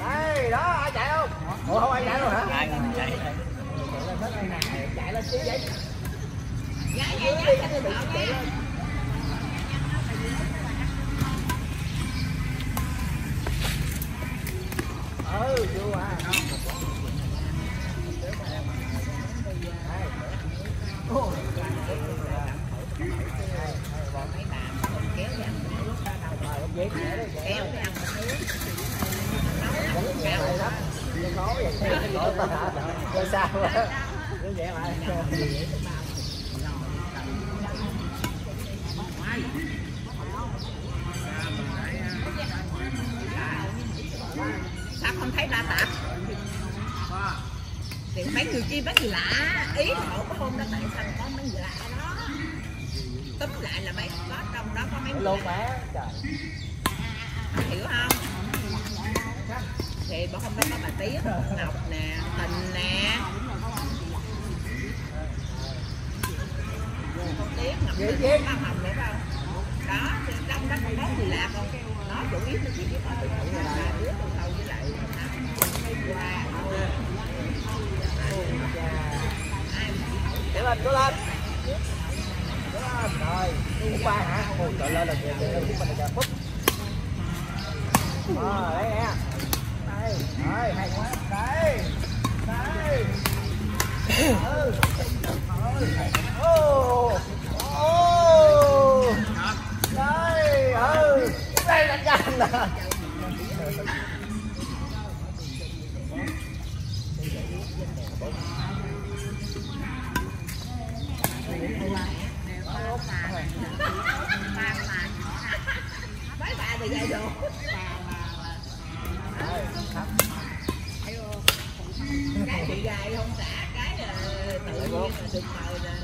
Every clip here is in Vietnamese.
đây đó ai chạy không ủa không ai chạy luôn hả chạy chạy chạy lên chứ vậy chưa à Mấy bà mình kéo ra mình nước ra đầu dễ dễ đấy kéo ra mình nước vẫn nhẹ lại lắm nó khó vậy khó ta hả chơi sao quá nó nhẹ lại sao không thấy la tạp thì mấy người kia mấy người lạ ý hộ có hôm đó tại sao có mấy người lạ đó túm lại là mấy có trong đó có mấy lô má trời hiểu không thì bữa hôm đó có bà tía ngọc nè tình nè con tía ngọc dễ. có hồng nữa không đó thì trong đó có bốn người lạ con nó chủ yếu là chỉ biết có từ thủ là ba đứa từ sau với lại qua ai Để lên Cố lên, rồi Phút ba hả? Ôi trời lên là kìa, kìa, lên phút là kìa, phút Rồi, đấy nè Đây, rồi, hay quá Đây, đây Ừ Ô Ô Đây, ừ Đây là nhanh nè bị bà thì dạy đồ cái chị gài không trả cái là tự nhiên là được mời là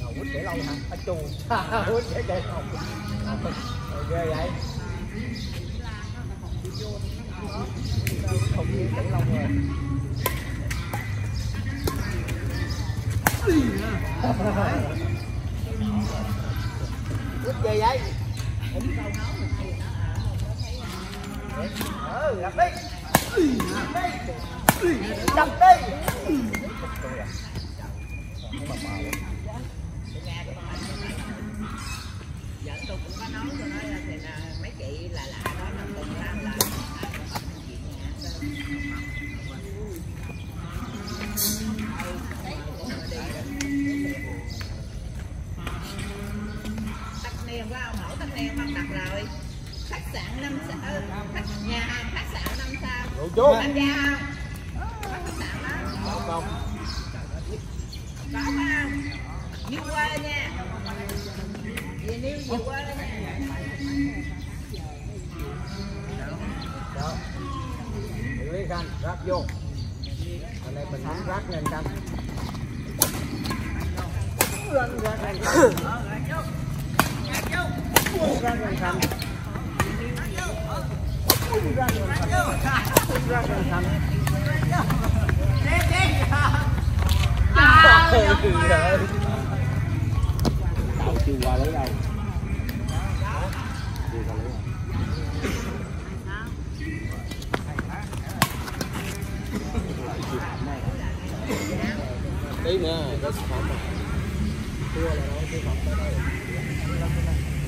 Nào quýt để lâu hả? À chù Quýt để để lâu Rồi ghê vậy Không biết để lâu rồi Quýt gì vậy? Ừ, gặp đi Gặp đi Đập đi dẫn tôi cũng có nói tôi nói là thì là mấy chị là lạ đó là cùng làm là em không đặt rồi khách sạn năm sao khách nhà hàng khách sạn năm sao Đủ chú tham gia không khách sạn đó Không không có không đi qua nha về niêu về qua nha Đó lý khanh, rác vô. Ở đây mình muốn rác lên khanh lên lên khanh Rác lên khanh Rác lên khanh Trời ơi Đậu chưa qua lấy đâu Chưa qua lấy đâu tí nữa có sản phẩm thua là nói sản phẩm tới đây.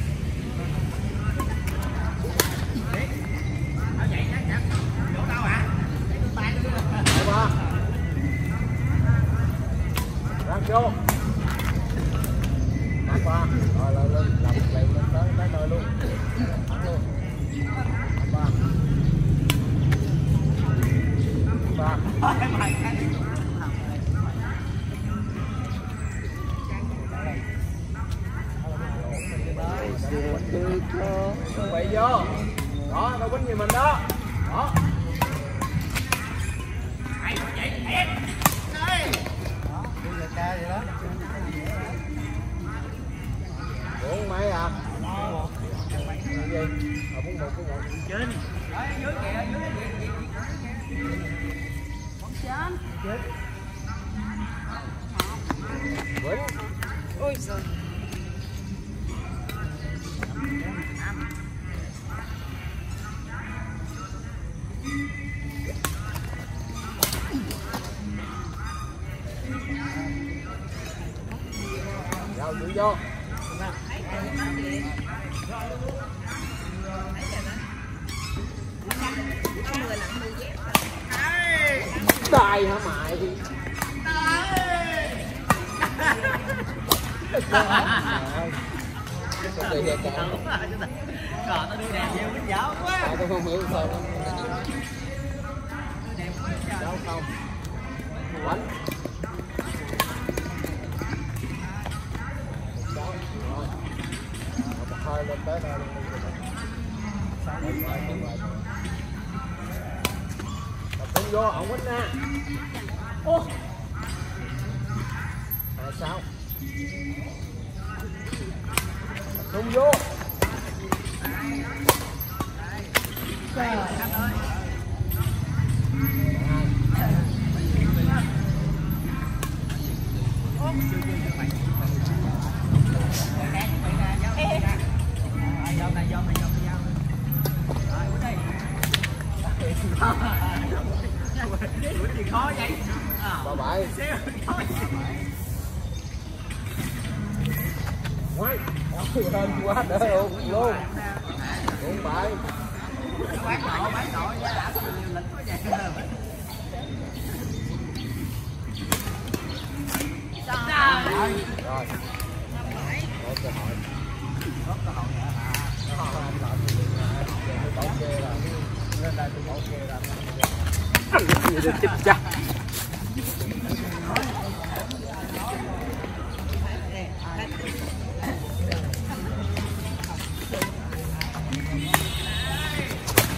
Go. Khó vậy À, Ba bảy xíu, khó vậy Ngoài Ôi, hên quá đỡ luôn phải bảy Bán độ, bán độ, giá đã nhiều lịch quá vậy Rồi, Rồi Một cơ hội có cơ hội nữa hả? Anh làm gì được Tôi bảo kê là Lên đây tôi bảo kê là chết cha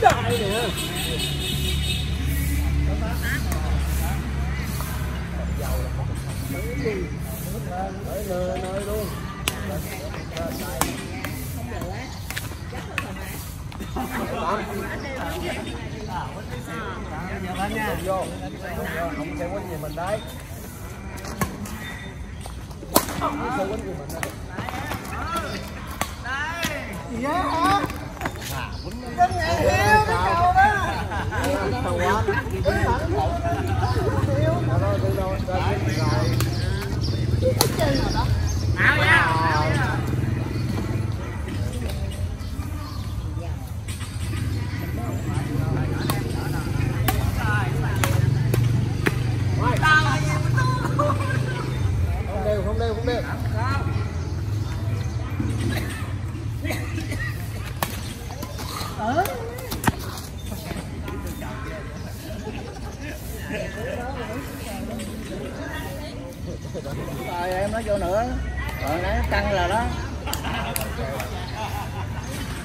Đại nè nơi nơi luôn vô không sẽ quýnh gì mình đấy không sẽ quýnh gì mình đấy cái ngày hiếu cái cầu đó Cầu quá Quýnh thẳng Hiếu Đó đó đi đâu rồi Áo nha Ngoài Không đều không đều không đều rồi em nói vô nữa. Rồi nãy căng là đó.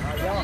Rồi vô.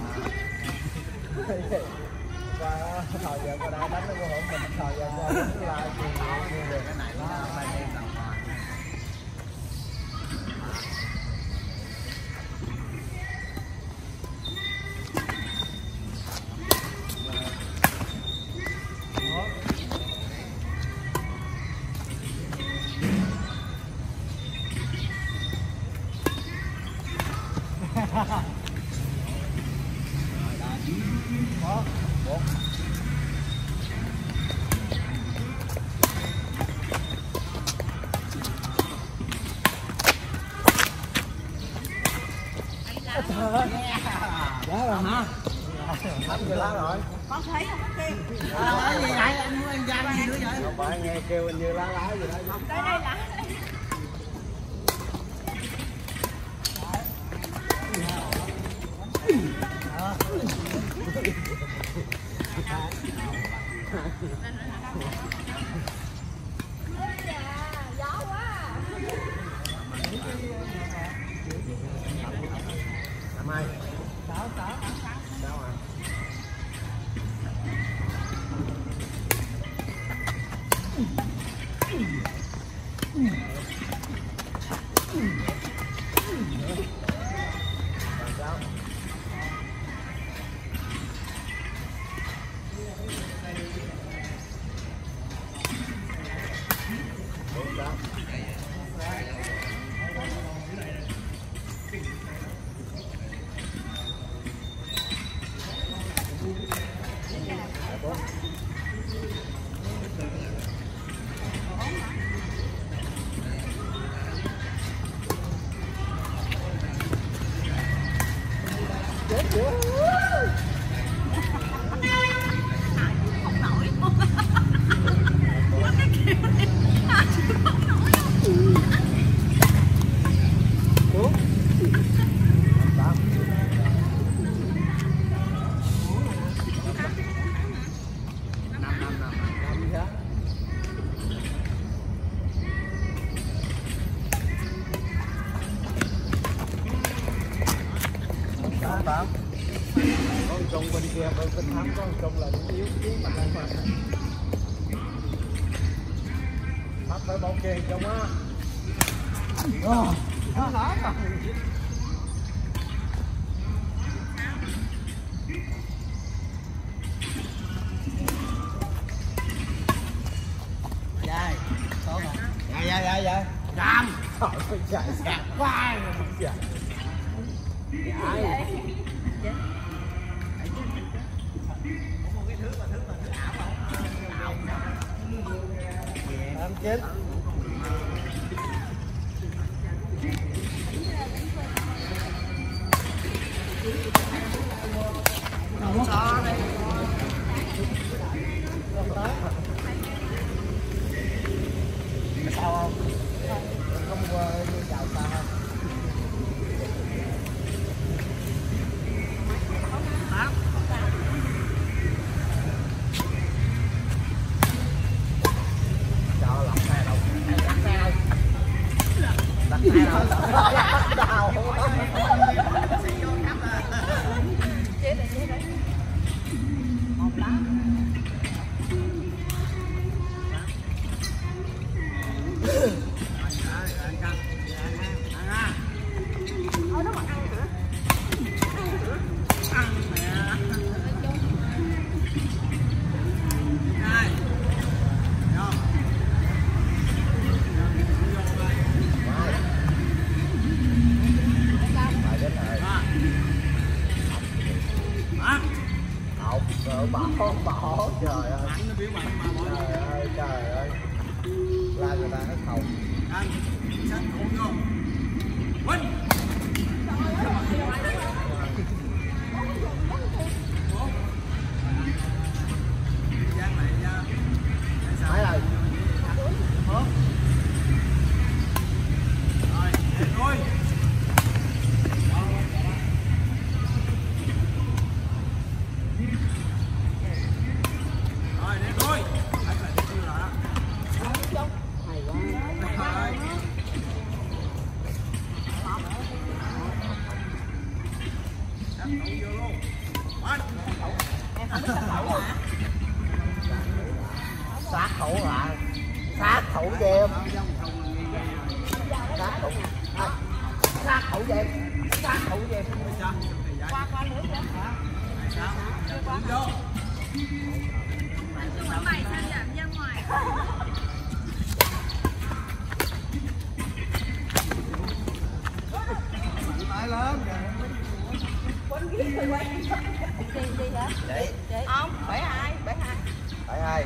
Woo! Good? Sát thủ hả sát thủ cho em sát thủ à, sát thủ cho em sát thủ cho em qua qua lưới chưa mày sao giảm ra ngoài gì gì hả? Chị Không, bảy hai, bảy hai. phải hai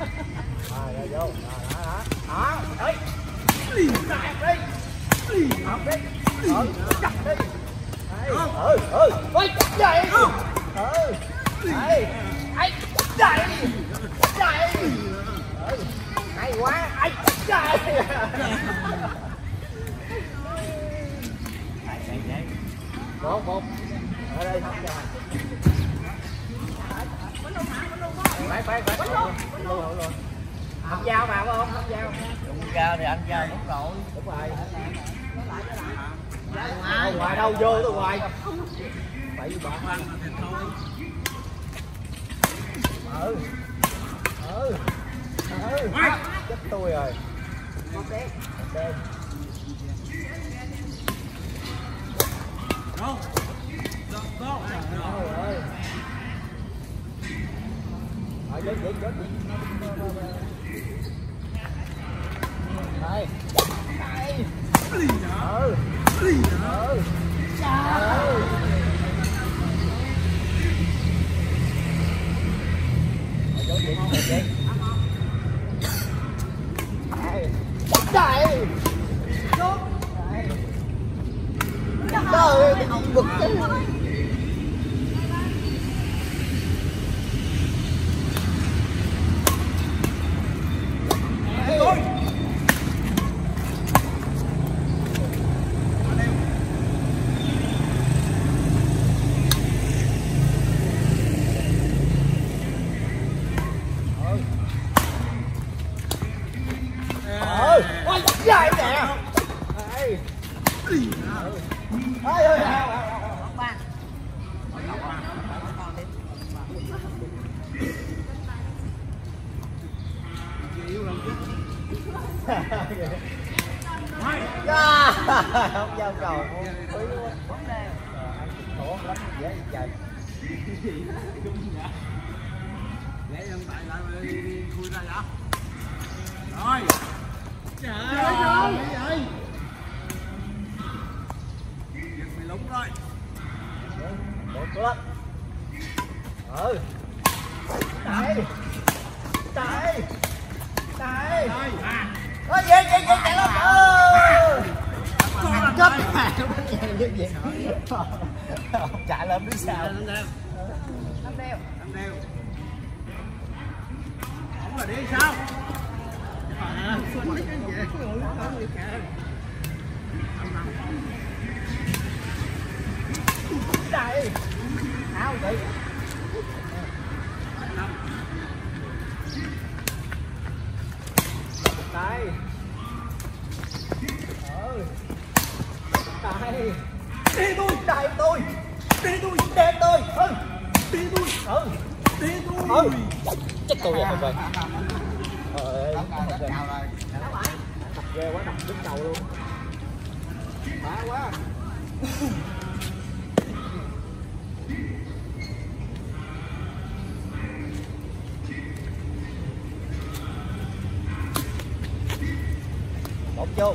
Rồi, rồi, vô. Rồi, đó, đó. Đó, đấy. Đạp đi. Đạp đi. Ừ, đập. Đấy. Ừ, ừ. Ôi, chạy. Ừ. Đấy. Ấy, chạy. Chạy. Hay quá. Ấy, chạy. một một ở đây không phải phải phải luôn luôn luôn không dao mà không không dao Đúng ra thì anh ra đúng rồi. đúng rồi. Ngoài đâu vô từ ngoài. Phải bỏ ừ. Ừ. Ừ. Chết tôi rồi. Ok. Đâu? Đâu? Đâu? Trời đây. Đây. Ừ. Ừ. Trời ơi. Rồi, chết chết chết chết. Đây. Trời ơi, bực chứ. Như vậy chạy lên biết sao Lên đeo. năm đeo Lên đeo. Không là đi sao? À, cái áo chị chạy ừ ừ chết cầu rồi rồi ghê quá đập đứt cầu luôn phá quá bóng vô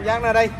cảm giác ra đây.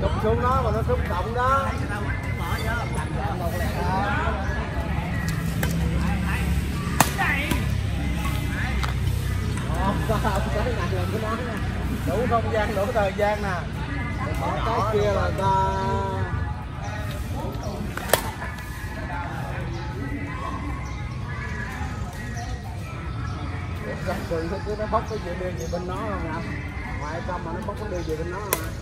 chụp xuống nó mà nó xúc động đó đủ không gian, đủ thời gian nè bỏ cái kia là ta Thật sự nó bốc cái gì đưa gì bên nó không ạ? Ngoại tâm mà nó bốc cái đưa gì bên nó không ạ?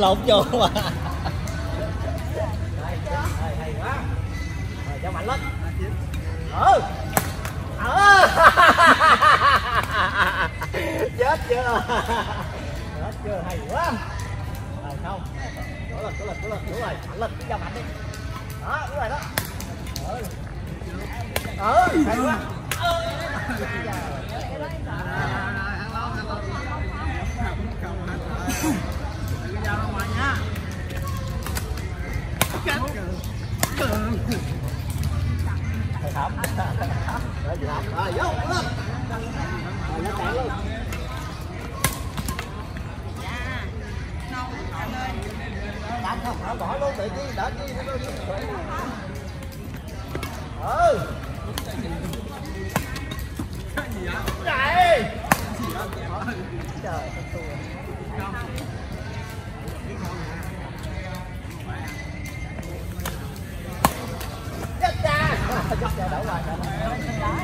lột vô mà. thấm không, không bỏ luôn tự nhiên, đỡ chi nó Ừ. Cái gì vậy? Trời. đổ hoài